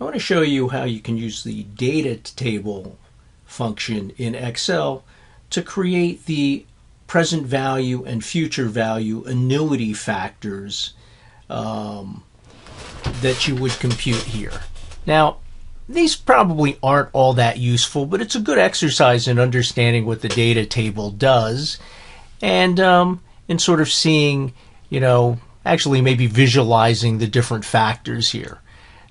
I want to show you how you can use the data table function in Excel to create the present value and future value annuity factors um, that you would compute here. Now, these probably aren't all that useful, but it's a good exercise in understanding what the data table does and um, in sort of seeing, you know, actually maybe visualizing the different factors here.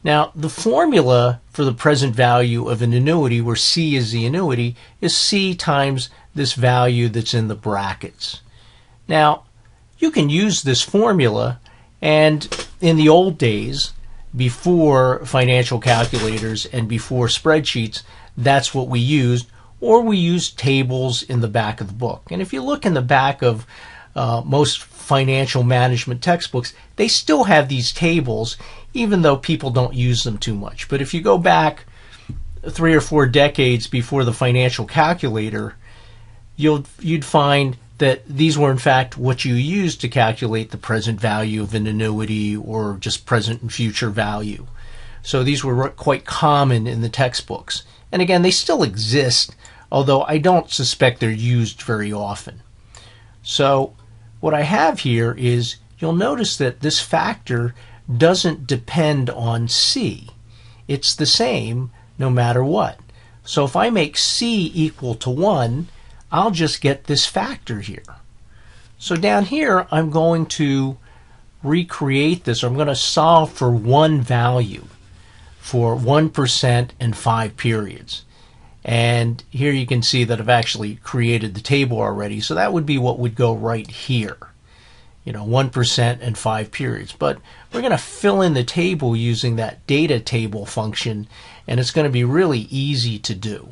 Now, the formula for the present value of an annuity, where C is the annuity, is C times this value that's in the brackets. Now, you can use this formula, and in the old days, before financial calculators and before spreadsheets, that's what we used, or we used tables in the back of the book. And if you look in the back of uh, most financial management textbooks, they still have these tables, even though people don't use them too much. But if you go back three or four decades before the financial calculator, you'll you'd find that these were in fact what you used to calculate the present value of an annuity or just present and future value. So these were quite common in the textbooks. And again, they still exist, although I don't suspect they're used very often. So what I have here is you'll notice that this factor doesn't depend on C. It's the same no matter what. So if I make C equal to 1, I'll just get this factor here. So down here, I'm going to recreate this. I'm going to solve for one value for 1% and 5 periods. And here you can see that I've actually created the table already. So that would be what would go right here. You know, 1% and 5 periods. But we're going to fill in the table using that data table function, and it's going to be really easy to do.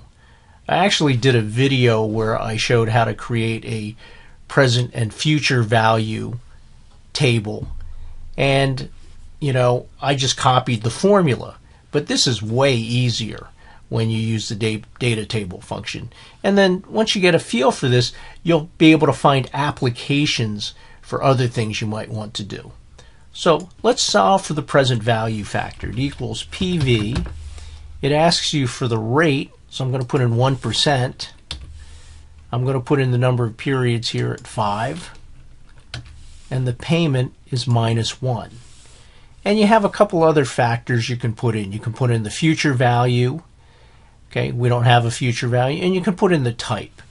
I actually did a video where I showed how to create a present and future value table. And, you know, I just copied the formula. But this is way easier when you use the data table function. And then once you get a feel for this, you'll be able to find applications for other things you might want to do. So let's solve for the present value factor. It equals PV. It asks you for the rate, so I'm going to put in 1%. I'm going to put in the number of periods here at 5. And the payment is minus 1. And you have a couple other factors you can put in. You can put in the future value, Okay, we don't have a future value, and you can put in the type.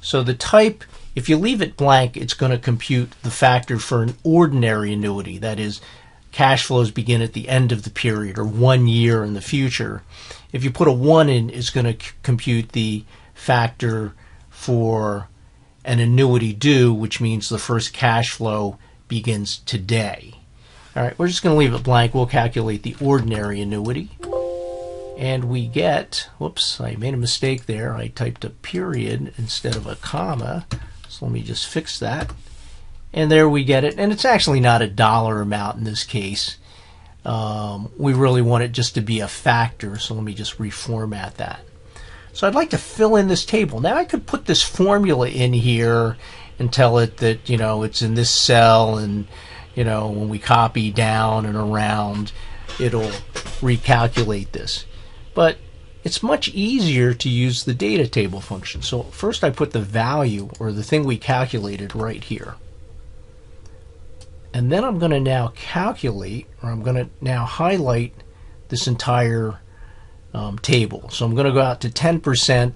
So the type, if you leave it blank, it's going to compute the factor for an ordinary annuity. That is, cash flows begin at the end of the period or one year in the future. If you put a 1 in, it's going to c- compute the factor for an annuity due, which means the first cash flow begins today. All right, we're just going to leave it blank. We'll calculate the ordinary annuity and we get, whoops, I made a mistake there. I typed a period instead of a comma. So let me just fix that. And there we get it. And it's actually not a dollar amount in this case. Um, we really want it just to be a factor. So let me just reformat that. So I'd like to fill in this table. Now I could put this formula in here and tell it that, you know, it's in this cell and, you know, when we copy down and around, it'll recalculate this. But it's much easier to use the data table function. So first I put the value, or the thing we calculated, right here. And then I'm going to now calculate, or I'm going to now highlight this entire um, table. So I'm going to go out to 10%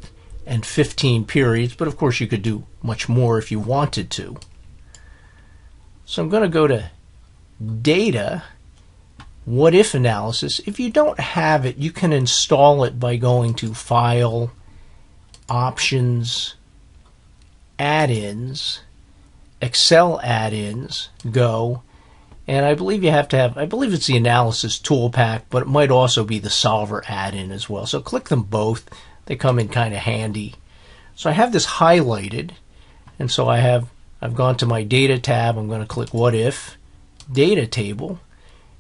and 15 periods, but of course you could do much more if you wanted to. So I'm going to go to Data, what if analysis. If you don't have it, you can install it by going to File, Options, Add-ins, Excel add-ins, Go, and I believe you have to have, I believe it's the Analysis ToolPak, but it might also be the Solver add-in as well. So click them both. They come in kind of handy. So I have this highlighted, and so I have, I've gone to my Data tab. I'm going to click What If, Data Table,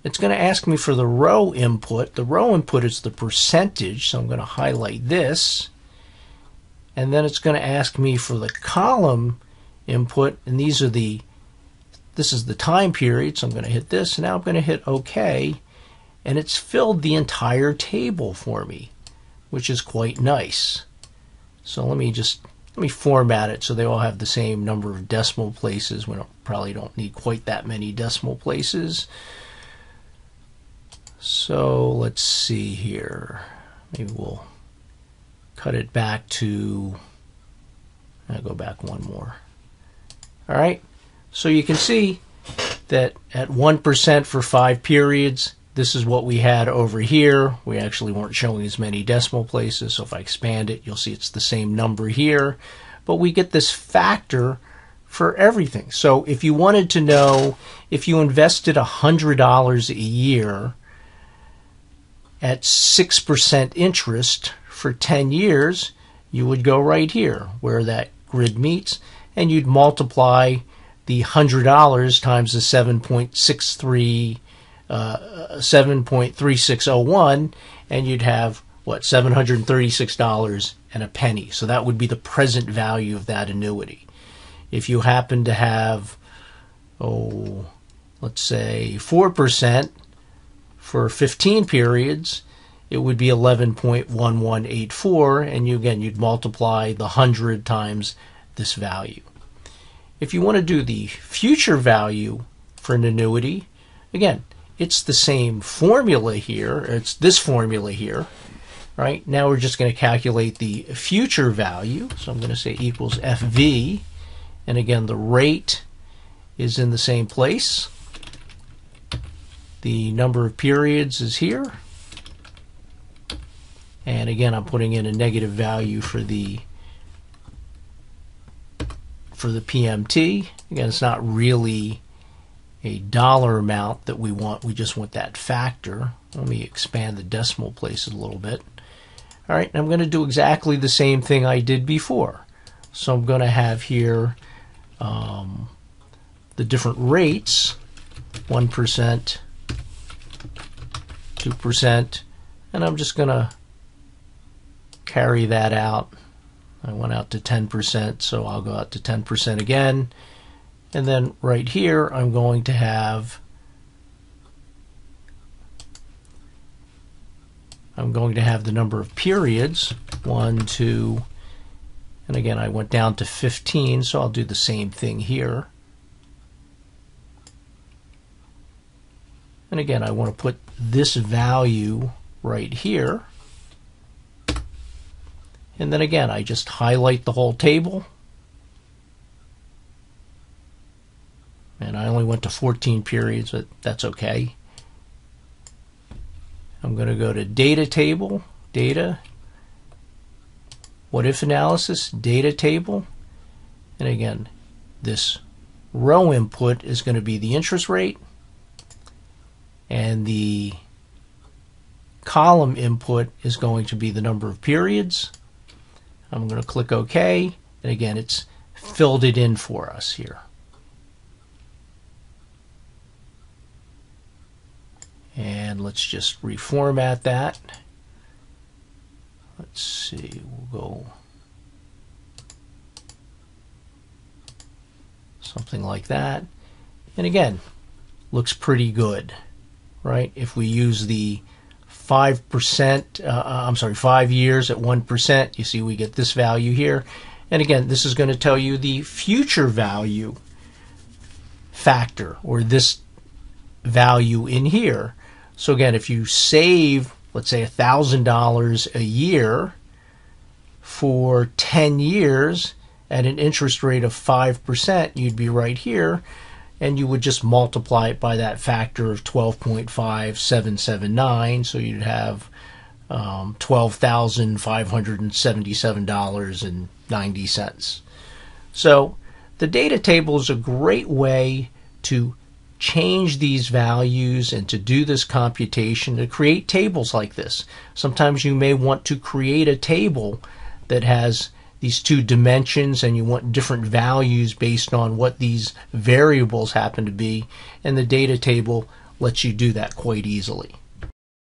it's going to ask me for the row input. The row input is the percentage, so I'm going to highlight this. And then it's going to ask me for the column input, and these are the, this is the time period, so I'm going to hit this. And now I'm going to hit OK. and it's filled the entire table for me, which is quite nice. So let me just let me format it so they all have the same number of decimal places. We probably don't need quite that many decimal places. So let's see here. Maybe we'll cut it back to, I'll go back one more. All right, so you can see that at 1% for five periods, this is what we had over here. We actually weren't showing as many decimal places, so if I expand it, you'll see it's the same number here. But we get this factor for everything. So if you wanted to know if you invested $100 a year at 6% interest for 10 years, you would go right here where that grid meets and you'd multiply the $100 times the 7.63 uh, 7.3601 and you'd have what $736 and a penny. So that would be the present value of that annuity. If you happen to have oh let's say 4% for 15 periods, it would be 11.1184 and you again you'd multiply the 100 times this value. If you want to do the future value for an annuity, again, it's the same formula here. It's this formula here, right? Now we're just going to calculate the future value. So I'm going to say equals FV. And again, the rate is in the same place. The number of periods is here. And again, I'm putting in a negative value for the for the PMT. Again, it's not really a dollar amount that we want. We just want that factor. Let me expand the decimal places a little bit. All right, I'm going to do exactly the same thing I did before. So I'm going to have here um, the different rates, 1%, 2%, and I'm just going to carry that out. I went out to 10%, so I'll go out to 10% again. And then right here, I'm going to have I'm going to have the number of periods, one, two, and again, I went down to 15, so I'll do the same thing here. And again, I want to put this value right here. And then again, I just highlight the whole table and I only went to 14 periods, but that's okay. I'm going to go to data table, data, what if analysis, data table, and again, this row input is going to be the interest rate, and the column input is going to be the number of periods. I'm going to click OK, and again, it's filled it in for us here. And let's just reformat that. Let's see, we'll go something like that. And again, looks pretty good, right? If we use the 5%, uh, uh, I'm sorry, 5 years at 1%, you see we get this value here. And again, this is going to tell you the future value factor, or this value in here. So again, if you save, let's say, $1,000 a year for 10 years at an interest rate of 5%, you'd be right here. And you would just multiply it by that factor of 12.5779. So you'd have um, $12,577.90. So the data table is a great way to change these values and to do this computation to create tables like this. Sometimes you may want to create a table that has these two dimensions and you want different values based on what these variables happen to be and the data table lets you do that quite easily.